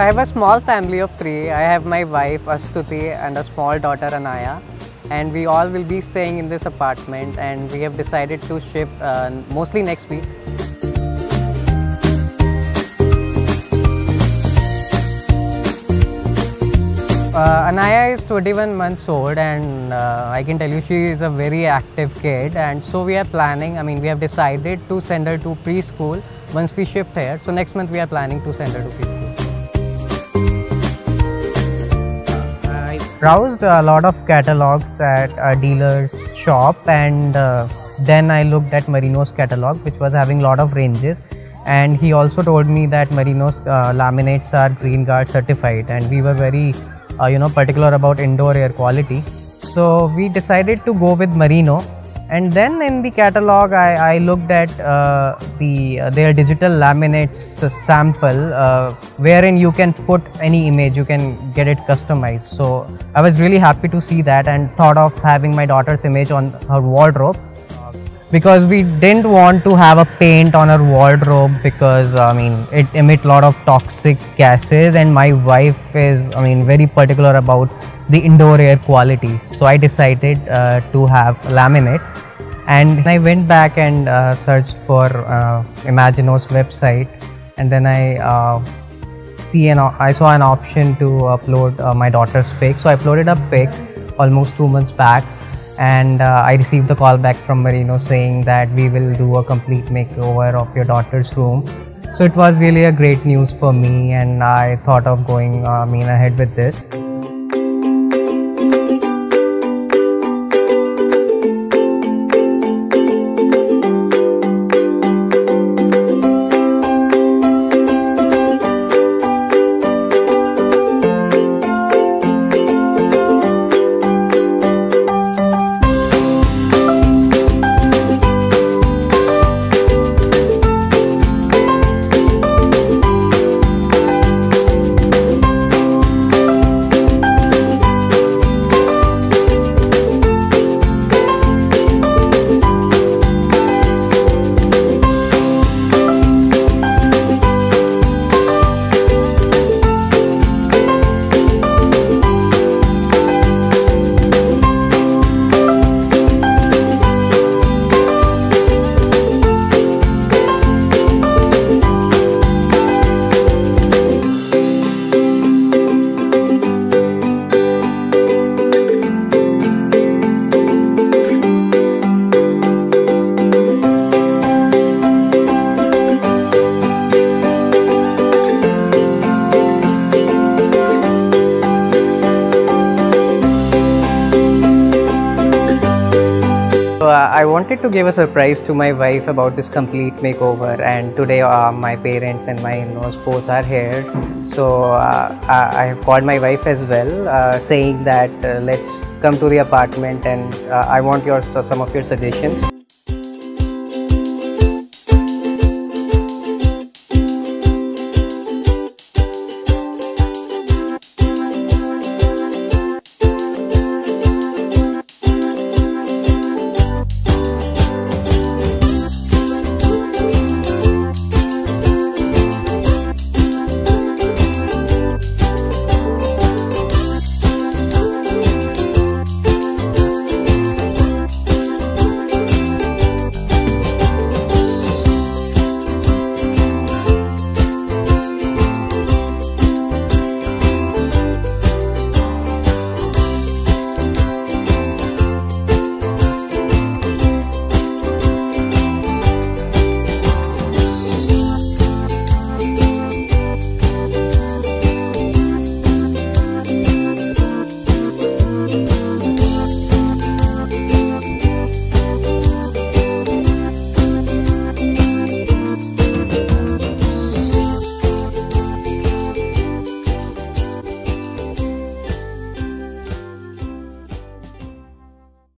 So I have a small family of three. I have my wife Astuti and a small daughter Anaya. And we all will be staying in this apartment and we have decided to shift uh, mostly next week. Uh, Anaya is 21 months old and uh, I can tell you she is a very active kid and so we are planning, I mean we have decided to send her to preschool once we shift here. So next month we are planning to send her to preschool. Browsed a lot of catalogs at a dealer's shop and uh, then I looked at Merino's catalog which was having a lot of ranges. And he also told me that Merino's uh, laminates are green guard certified and we were very uh, you know particular about indoor air quality. So we decided to go with merino and then in the catalog i, I looked at uh, the uh, their digital laminates sample uh, wherein you can put any image you can get it customized. So i was really happy to see that and thought of having my daughter's image on her wardrobe. Because we didn't want to have a paint on our wardrobe because I mean it emit a lot of toxic gases. And my wife is I mean very particular about the indoor air quality. So I decided uh, to have laminate. And I went back and uh, searched for uh, Imagino's website. And then I uh, see an I saw an option to upload uh, my daughter's pic. So I uploaded a pic almost two months back. And uh, I received the call back from Merino saying that we will do a complete makeover of your daughter's room. So it was really a great news for me, and I thought of going, mean, ahead with this. I wanted to give a surprise to my wife about this complete makeover, and today uh, my parents and my in-laws both are here. So uh, I, have called my wife as well, uh, saying that uh, let's come to the apartment, and uh, I want your some of your suggestions.